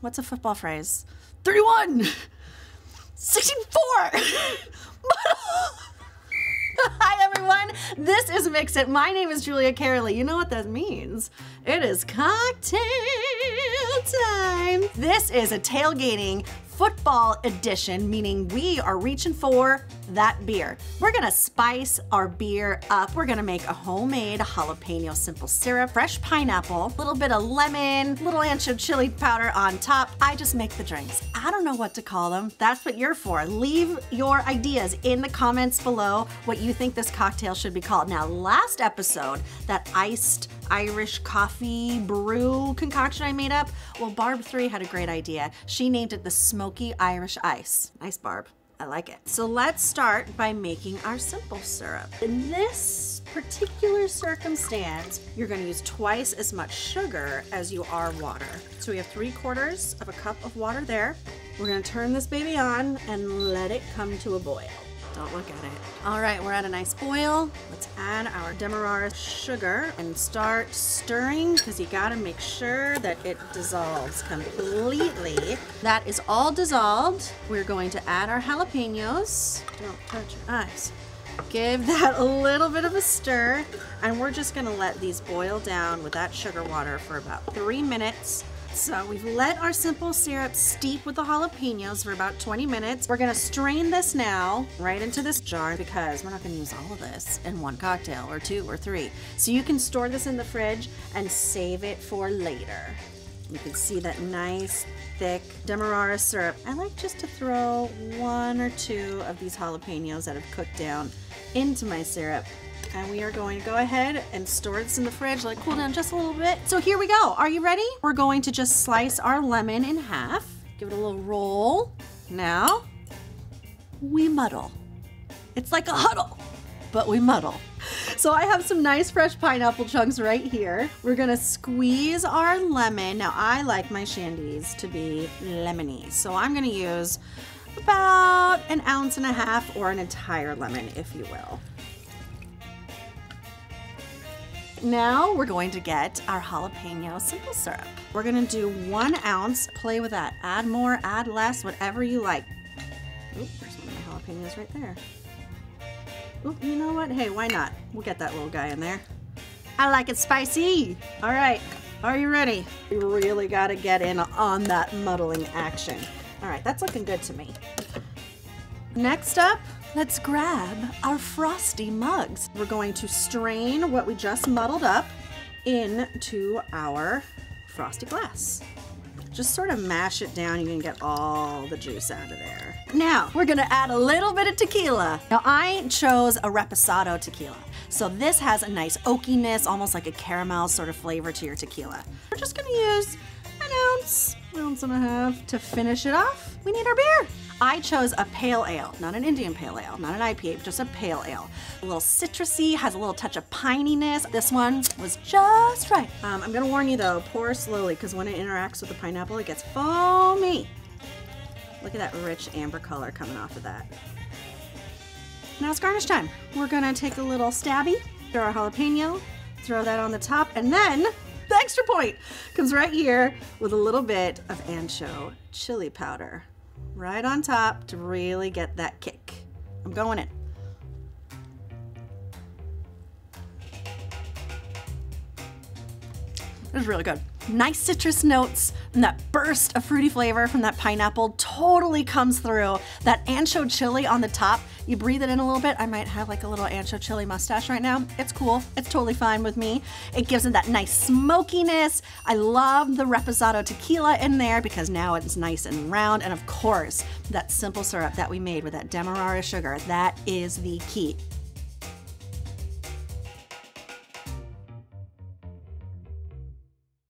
What's a football phrase? 31! 64! Hi everyone, this is Mix It. My name is Julia Cearley. You know what that means? It is cocktail time. This is a tailgating football edition, meaning we are reaching for that beer. We're gonna spice our beer up. We're gonna make a homemade jalapeno simple syrup, fresh pineapple, a little bit of lemon, little ancho chili powder on top. I just make the drinks. I don't know what to call them. That's what you're for. Leave your ideas in the comments below what you think this cocktail should be called. Now, last episode, that iced Irish coffee brew concoction I made up, well, Barb 3 had a great idea. She named it the Smoky Irish Ice. Nice, Barb. I like it. So let's start by making our simple syrup. In this particular circumstance, you're gonna use twice as much sugar as you are water. So we have three quarters of a cup of water there. We're gonna turn this baby on and let it come to a boil. Don't look at it. All right, we're at a nice boil. Let's add our Demerara sugar and start stirring because you gotta make sure that it dissolves completely. That is all dissolved. We're going to add our jalapenos. Don't touch your eyes. Give that a little bit of a stir and we're just gonna let these boil down with that sugar water for about three minutes so we've let our simple syrup steep with the jalapenos for about 20 minutes. We're gonna strain this now right into this jar because we're not gonna use all of this in one cocktail or two or three. So you can store this in the fridge and save it for later. You can see that nice thick Demerara syrup. I like just to throw one or two of these jalapenos that have cooked down into my syrup and we are going to go ahead and store this in the fridge, let it cool down just a little bit. So here we go. Are you ready? We're going to just slice our lemon in half. Give it a little roll. Now, we muddle. It's like a huddle, but we muddle. So I have some nice fresh pineapple chunks right here. We're gonna squeeze our lemon. Now I like my shandies to be lemony, so I'm gonna use about an ounce and a half or an entire lemon, if you will. Now we're going to get our jalapeno simple syrup. We're gonna do one ounce, play with that. Add more, add less, whatever you like. Oop, there's one of my jalapenos right there. You know what? Hey, why not? We'll get that little guy in there. I like it spicy. All right, are you ready? You really gotta get in on that muddling action. All right, that's looking good to me. Next up, Let's grab our frosty mugs. We're going to strain what we just muddled up into our frosty glass. Just sort of mash it down, you can get all the juice out of there. Now, we're gonna add a little bit of tequila. Now, I chose a Reposado tequila. So this has a nice oakiness, almost like a caramel sort of flavor to your tequila. We're just gonna use an ounce, ounce and a half to finish it off. We need our beer. I chose a pale ale, not an Indian pale ale, not an IPA, just a pale ale. A little citrusy, has a little touch of pininess. This one was just right. Um, I'm gonna warn you though, pour slowly because when it interacts with the pineapple, it gets foamy. Look at that rich amber color coming off of that. Now it's garnish time. We're gonna take a little stabby, throw our jalapeno, throw that on the top, and then the extra point comes right here with a little bit of ancho chili powder right on top to really get that kick. I'm going in. This is really good. Nice citrus notes and that burst of fruity flavor from that pineapple totally comes through. That ancho chili on the top, you breathe it in a little bit. I might have like a little ancho chili mustache right now. It's cool. It's totally fine with me. It gives it that nice smokiness. I love the Reposado tequila in there because now it's nice and round. And of course, that simple syrup that we made with that Demerara sugar, that is the key.